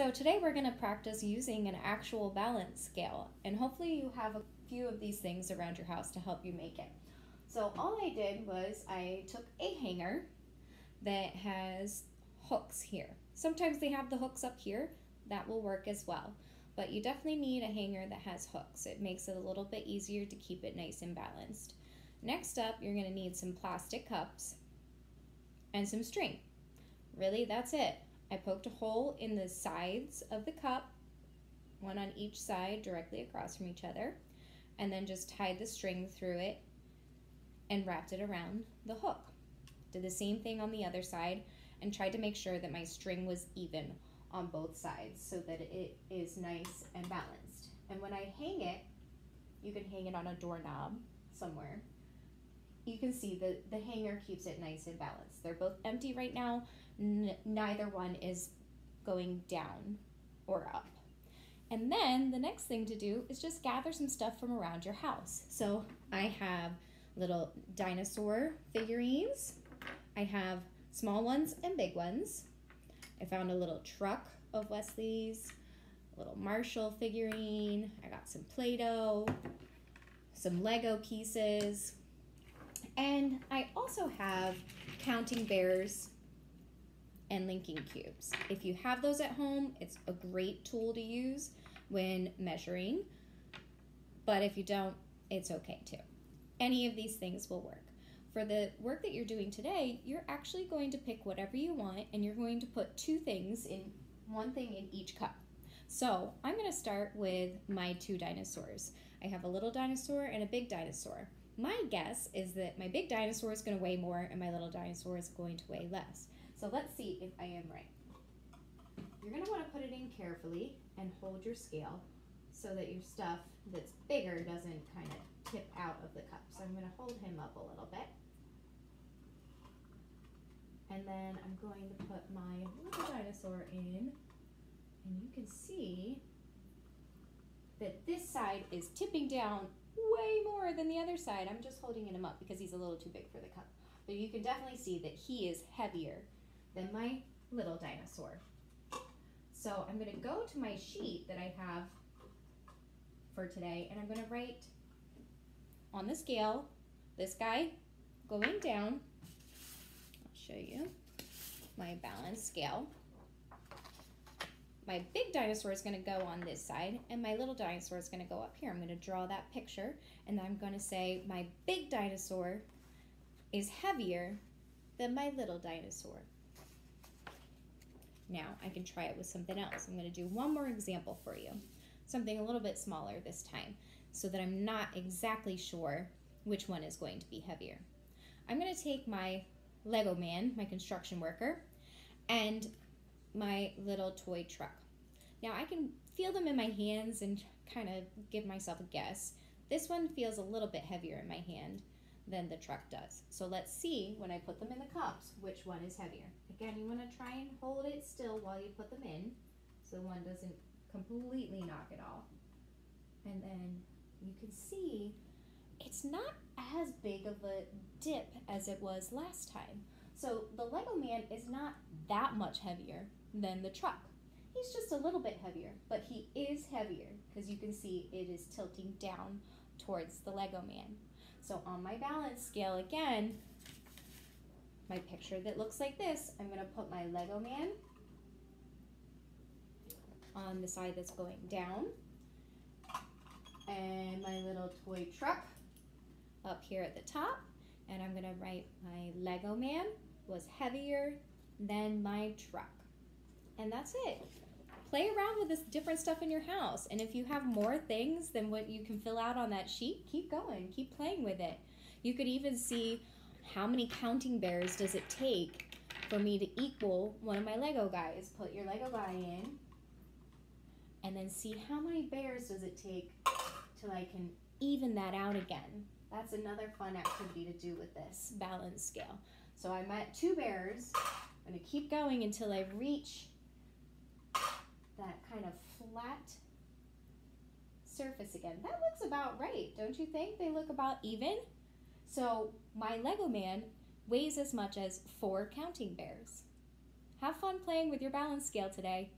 So today we're going to practice using an actual balance scale and hopefully you have a few of these things around your house to help you make it. So all I did was I took a hanger that has hooks here. Sometimes they have the hooks up here, that will work as well. But you definitely need a hanger that has hooks. It makes it a little bit easier to keep it nice and balanced. Next up, you're gonna need some plastic cups and some string. Really, that's it. I poked a hole in the sides of the cup, one on each side directly across from each other, and then just tied the string through it and wrapped it around the hook. Did the same thing on the other side and tried to make sure that my string was even on both sides so that it is nice and balanced. And when I hang it, you can hang it on a doorknob somewhere. You can see that the hanger keeps it nice and balanced. They're both empty right now. N neither one is going down or up. And then the next thing to do is just gather some stuff from around your house. So I have little dinosaur figurines. I have small ones and big ones. I found a little truck of Wesley's, a little Marshall figurine. I got some Play-Doh, some Lego pieces, and I also have counting bears and linking cubes. If you have those at home, it's a great tool to use when measuring, but if you don't, it's okay too. Any of these things will work. For the work that you're doing today, you're actually going to pick whatever you want and you're going to put two things in one thing in each cup. So I'm going to start with my two dinosaurs. I have a little dinosaur and a big dinosaur. My guess is that my big dinosaur is going to weigh more and my little dinosaur is going to weigh less. So let's see if I am right. You're going to want to put it in carefully and hold your scale so that your stuff that's bigger doesn't kind of tip out of the cup. So I'm going to hold him up a little bit. And then I'm going to put my little dinosaur in, and you can see that this side is tipping down way more than the other side. I'm just holding him up because he's a little too big for the cup. But you can definitely see that he is heavier than my little dinosaur. So I'm going to go to my sheet that I have for today, and I'm going to write on the scale this guy going down I'll show you my balance scale. My big dinosaur is going to go on this side, and my little dinosaur is going to go up here. I'm going to draw that picture, and I'm going to say my big dinosaur is heavier than my little dinosaur. Now, I can try it with something else. I'm going to do one more example for you, something a little bit smaller this time, so that I'm not exactly sure which one is going to be heavier. I'm going to take my Lego man, my construction worker, and my little toy truck. Now I can feel them in my hands and kind of give myself a guess. This one feels a little bit heavier in my hand than the truck does. So let's see when I put them in the cups, which one is heavier. Again, you want to try and hold it still while you put them in so one doesn't completely knock it off. And then you can see it's not as big of a dip as it was last time. So the Lego man is not that much heavier than the truck. He's just a little bit heavier, but he is heavier because you can see it is tilting down towards the Lego man. So on my balance scale again, my picture that looks like this, I'm gonna put my Lego man on the side that's going down and my little toy truck up here at the top and I'm gonna write my Lego man was heavier than my truck. And that's it. Play around with this different stuff in your house. And if you have more things than what you can fill out on that sheet, keep going, keep playing with it. You could even see how many counting bears does it take for me to equal one of my Lego guys. Put your Lego guy in and then see how many bears does it take till I can even that out again. That's another fun activity to do with this balance scale. So I'm at two bears. I'm to keep going until I reach that kind of flat surface again. That looks about right, don't you think? They look about even. So my Lego man weighs as much as four counting bears. Have fun playing with your balance scale today.